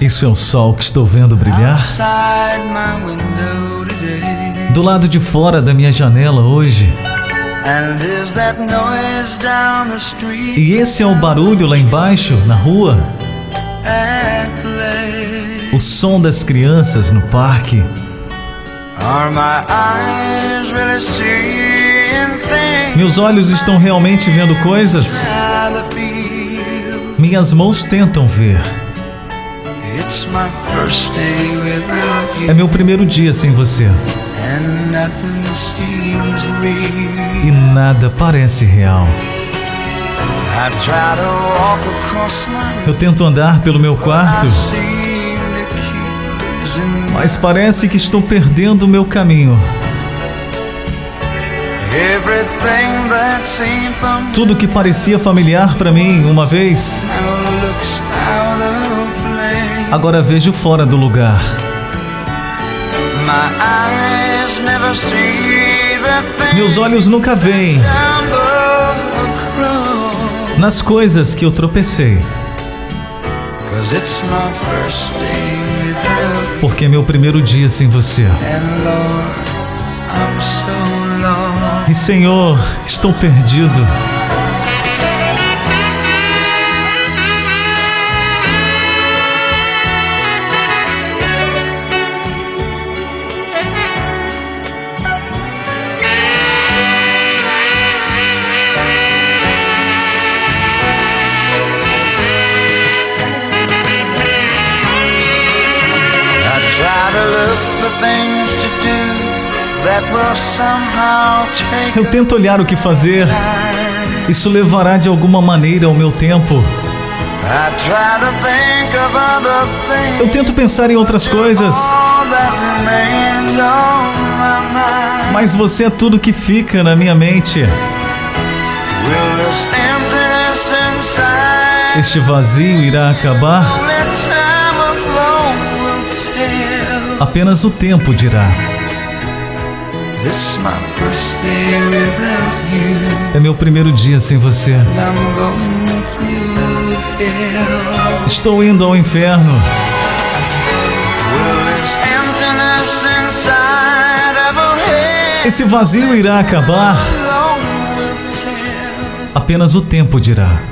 Isso é o sol que estou vendo brilhar do lado de fora da minha janela hoje. E esse é o barulho lá embaixo, na rua? O som das crianças no parque. Meus olhos estão realmente vendo coisas? Minhas mãos tentam ver. É meu primeiro dia sem você e nada parece real. Eu tento andar pelo meu quarto, mas parece que estou perdendo o meu caminho. Tudo que parecia familiar para mim uma vez, agora vejo fora do lugar. My eyes never see the things Meus olhos nunca veem nas coisas que eu tropecei, porque é meu primeiro dia sem você. E Senhor, estou perdido. Eu tento olhar o que fazer. Isso levará de alguma maneira ao meu tempo. Eu tento pensar em outras coisas, mas você é tudo que fica na minha mente. Este vazio irá acabar, apenas o tempo dirá. É meu primeiro dia sem você. Estou indo ao inferno. Esse vazio irá acabar, apenas o tempo dirá.